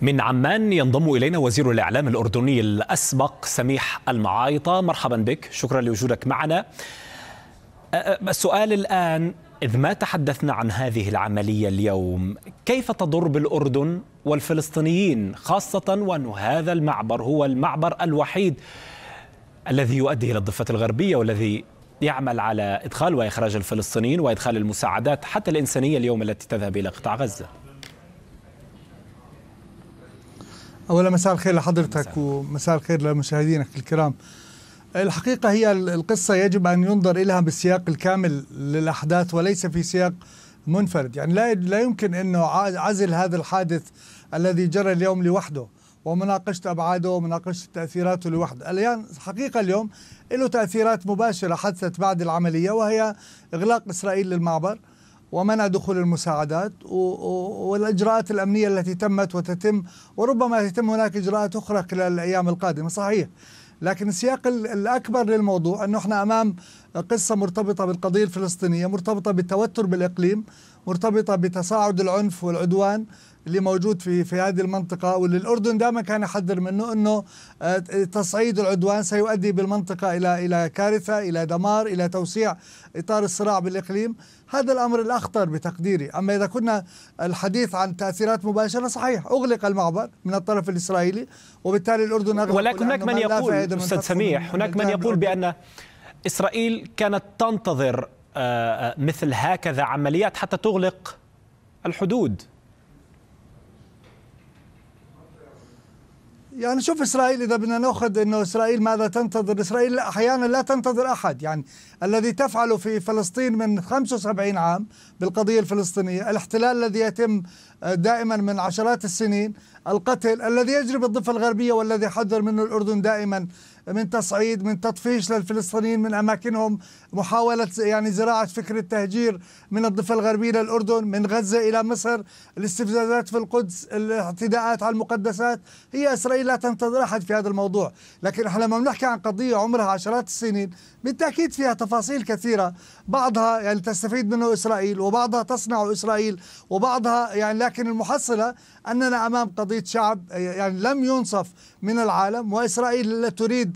من عمان ينضم إلينا وزير الإعلام الأردني الأسبق سميح المعايطة. مرحبا بك. شكرا لوجودك معنا. السؤال الآن إذ ما تحدثنا عن هذه العملية اليوم كيف تضر بالأردن والفلسطينيين خاصة وأن هذا المعبر هو المعبر الوحيد الذي يؤدي إلى الضفة الغربية والذي يعمل على إدخال وإخراج الفلسطينيين وإدخال المساعدات حتى الإنسانية اليوم التي تذهب إلى قطاع غزة؟ أولا مساء الخير لحضرتك ومساء الخير لمشاهدينك الكرام. الحقيقة هي القصة يجب أن ينظر إليها بالسياق الكامل للأحداث وليس في سياق منفرد. يعني لا لا يمكن أنه عزل هذا الحادث الذي جرى اليوم لوحده ومناقشة أبعاده ومناقشة تأثيراته لوحده. الآن حقيقة اليوم له تأثيرات مباشرة حدثت بعد العملية وهي إغلاق إسرائيل للمعبر. ومنع دخول المساعدات والإجراءات الأمنية التي تمت وتتم وربما يتم هناك إجراءات أخرى خلال الأيام القادمة. صحيح. لكن السياق الأكبر للموضوع أنه إحنا أمام قصة مرتبطة بالقضية الفلسطينية مرتبطة بالتوتر بالإقليم مرتبطة بتصاعد العنف والعدوان. اللي موجود في في هذه المنطقة واللي الأردن دائما كان يحذر منه أنه آه، تصعيد العدوان سيؤدي بالمنطقة إلى إلى كارثة إلى دمار إلى توسيع إطار الصراع بالإقليم. هذا الأمر الأخطر بتقديري. أما إذا كنا الحديث عن تأثيرات مباشرة صحيح أغلق المعبر من الطرف الإسرائيلي وبالتالي الأردن أغلق ولكن هناك من يقول أستاذ سميح هناك من يقول بأن إسرائيل كانت تنتظر آه، آه، مثل هكذا عمليات حتى تغلق الحدود. يعني شوف إسرائيل إذا بدنا نأخذ إنه إسرائيل ماذا تنتظر؟ إسرائيل أحيانا لا تنتظر أحد يعني الذي تفعله في فلسطين من 75 عام بالقضية الفلسطينية، الاحتلال الذي يتم دائما من عشرات السنين، القتل الذي يجري بالضفه الغربية والذي حذر منه الأردن دائما من تصعيد من تطفيش للفلسطينيين من أماكنهم محاولة يعني زراعة فكر التهجير من الضفة الغربية للاردن من غزة إلى مصر الاستفزازات في القدس الاعتداءات على المقدسات. هي إسرائيل لا تنتظر أحد في هذا الموضوع. لكن إحنا لما بنحكي عن قضية عمرها عشرات السنين بالتأكيد فيها تفاصيل كثيرة. بعضها يعني تستفيد منه إسرائيل وبعضها تصنع إسرائيل وبعضها يعني لكن المحصلة أننا أمام قضية شعب يعني لم ينصف من العالم وإسرائيل تريد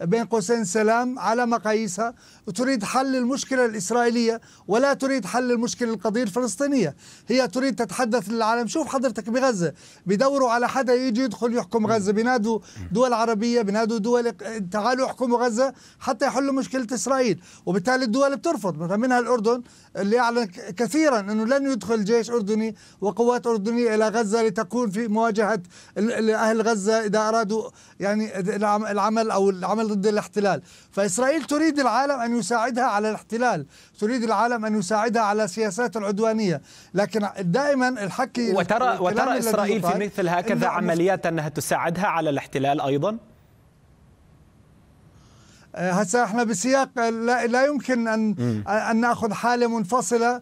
بين قوسين سلام على مقاييسها وتريد حل المشكلة الإسرائيلية ولا تريد حل المشكلة القضية الفلسطينية. هي تريد تتحدث للعالم. شوف حضرتك بغزة بدوروا على حدا يجي يدخل يحكم غزة. بنادوا دول عربية بنادوا دول تعالوا احكموا غزة حتى يحلوا مشكلة إسرائيل. وبالتالي الدول بترفض. مثلا منها الأردن اللي أعلن كثيرا أنه لن يدخل جيش أردني وقوات أردنية إلى غزة لتكون في مواجهة أهل غزة إذا أرادوا يعني العمل أو العمل ضد الاحتلال فإسرائيل تريد العالم أن يساعدها على الاحتلال تريد العالم أن يساعدها على سياسات العدوانية لكن دائما الحكي وترى, وترى إسرائيل في مثل هكذا عمليات أنها تساعدها على الاحتلال أيضا؟ آه، هسه إحنا بسياق لا, لا يمكن ان م. أن ناخذ حالة منفصلة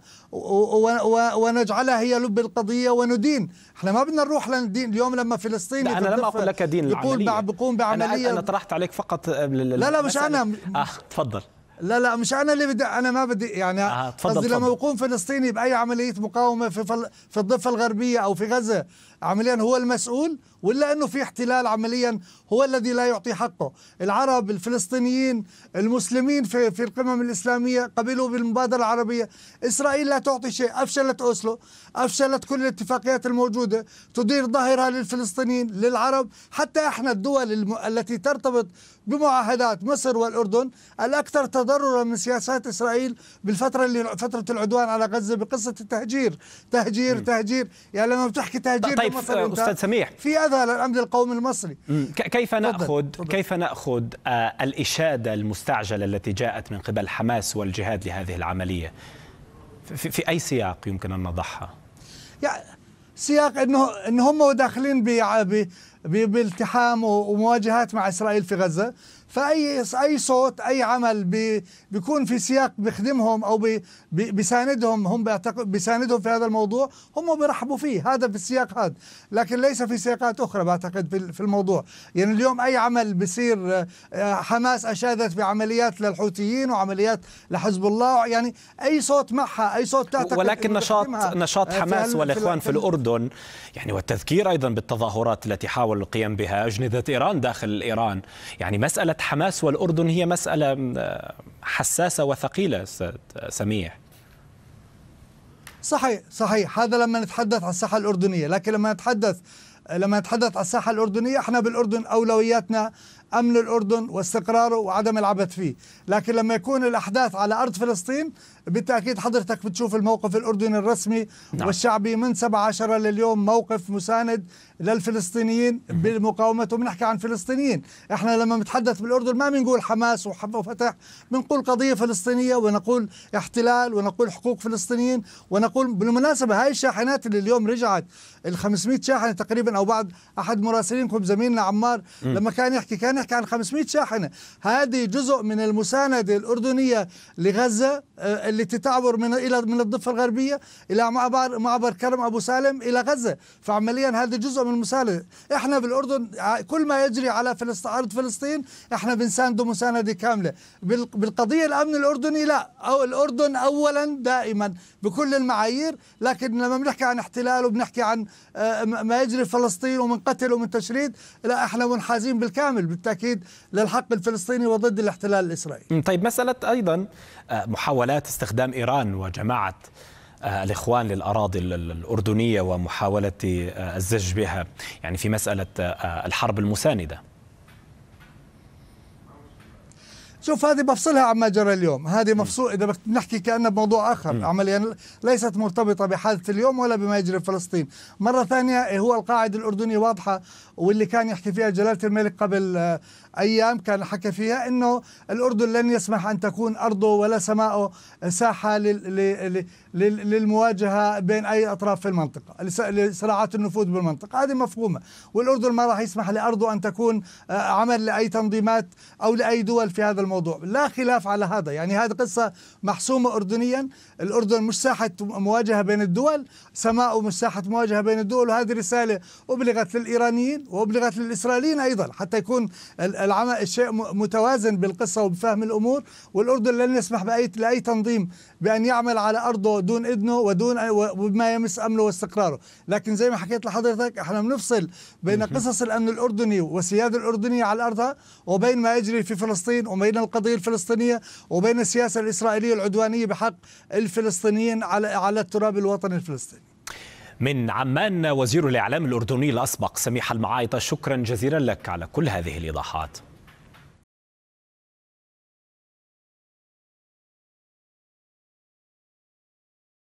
ونجعلها هي لب القضية وندين، إحنا ما بدنا نروح لندين. اليوم لما فلسطين لا أنا لم أقل لك دين يقول بقوم بعمليه أنا, أنا طرحت عليك فقط لا لا مش أنا. آه تفضل. لا لا مش أنا اللي بدي أنا ما بدي يعني آه قصدي لما يقوم فلسطيني بأي عملية مقاومة في فل في الضفة الغربية أو في غزة عمليا هو المسؤول؟ ولا إنه في احتلال عمليا هو الذي لا يعطي حقه؟ العرب الفلسطينيين المسلمين في في القمم الإسلامية قبلوا بالمبادرة العربية. إسرائيل لا تعطي شيء أفشلت أوسلو أفشلت كل الاتفاقيات الموجودة تدير ظهرها للفلسطينيين للعرب حتى إحنا الدول الم... التي ترتبط بمعاهدات مصر والأردن الأكثر تضررا من سياسات إسرائيل بالفترة اللي فترة العدوان على غزة بقصة التهجير. تهجير م. تهجير. يعني لما بتحكي تهجير طيب أستاذ سميح. في أذى للأمن القومي المصري. كيف ناخذ كيف نأخذ آه الإشادة المستعجلة التي جاءت من قبل حماس والجهاد لهذه العملية؟ في, في أي سياق يمكن أن نضعها يعني سياق انه إن هم داخلين بالتحام ومواجهات مع إسرائيل في غزة. فأي أي صوت أي عمل بي بيكون في سياق بيخدمهم أو بي بيساندهم هم بيساندهم في هذا الموضوع هم بيرحبوا فيه. هذا في السياق هذا. لكن ليس في سياقات أخرى بعتقد في الموضوع. يعني اليوم أي عمل بيصير آه، حماس أشادت بعمليات للحوثيين وعمليات لحزب الله. يعني أي صوت معها أي صوت تعتقد ولكن نشاط نشاط حماس والإخوان في الأردن يعني والتذكير أيضا بالتظاهرات التي حاول القيام بها أجندة إيران داخل إيران. يعني مسألة حماس والأردن هي مسألة حساسة وثقيلة سميح صحيح صحيح. هذا لما نتحدث عن الساحة الأردنية لكن لما نتحدث لما نتحدث عن الساحة الأردنية إحنا بالأردن أولوياتنا أمن الأردن واستقراره وعدم العبث فيه، لكن لما يكون الأحداث على أرض فلسطين بالتأكيد حضرتك بتشوف الموقف الأردني الرسمي نعم. والشعبي من 17 لليوم موقف مساند للفلسطينيين بمقاومته. بنحكي عن فلسطينيين، إحنا لما بنتحدث بالأردن ما بنقول حماس وفتح، بنقول قضية فلسطينية ونقول احتلال ونقول حقوق فلسطينيين ونقول بالمناسبة هاي الشاحنات اللي اليوم رجعت ال 500 شاحنة تقريبا أو بعد أحد مراسلينكم زميلنا عمار لما كان يحكي كان نحكي عن 500 شاحنة. هذه جزء من المساندة الأردنية لغزة آه، اللي تتعبر من إلى من الضفة الغربية إلى معبر معبر كرم أبو سالم إلى غزة. فعمليا هذا جزء من المساندة. إحنا بالأردن كل ما يجري على فلسطين أرض فلسطين إحنا بنسانده مساندة كاملة. بالقضية الأمن الأردني لا. أو الأردن أولا دائما بكل المعايير. لكن لما بنحكي عن احتلال وبنحكي عن آه، ما يجري في فلسطين ومن قتل ومن تشريد لا إحنا منحازين بالكامل بالتأكيد للحق الفلسطيني وضد الاحتلال الإسرائيلي. طيب مسألة أيضا آه، محاولات استخدام إيران وجماعة آه، الإخوان للأراضي الأردنية ومحاولة الزج بها يعني في مسألة الحرب المساندة. شوف هذه بفصلها عما جرى اليوم. هذه مفصول إذا نحكي كأنه بموضوع آخر. عمليا ليست مرتبطة بحادثة اليوم ولا بما يجري في فلسطين. مرة ثانية هو القاعدة الأردنية واضحة واللي كان يحكي فيها جلالة الملك قبل آه، أيام كان حكى فيها أنه الأردن لن يسمح أن تكون أرضه ولا سماءه ساحة للمواجهة بين أي أطراف في المنطقة لصراعات النفوذ بالمنطقة. هذه مفهومة. والأردن ما راح يسمح لأرضه أن تكون آه، عمل لأي تنظيمات أو لأي دول في هذا الموضوع لا خلاف على هذا. يعني هذه قصة محسومة أردنيا. الأردن مش ساحة مواجهة بين الدول سماءه مش ساحة مواجهة بين الدول. وهذه رسالة أبلغت للإيرانيين وأبلغت للإسرائيليين أيضا. حتى يكون العمل الشيء متوازن بالقصة وبفهم الأمور. والأردن لن يسمح بأي لأي تنظيم بأن يعمل على أرضه دون إذنه ودون وبما يمس أمنه واستقراره. لكن زي ما حكيت لحضرتك إحنا بنفصل بين قصص الأمن الأردني والسيادة الأردنية على أرضها وبين ما يجري في فلسطين وبين القضية الفلسطينية وبين السياسة الإسرائيلية العدوانية بحق الفلسطينيين على على التراب الوطني الفلسطيني. من عمان وزير الإعلام الأردني الأسبق سميح المعايطة شكرا جزيلا لك على كل هذه الإيضاحات.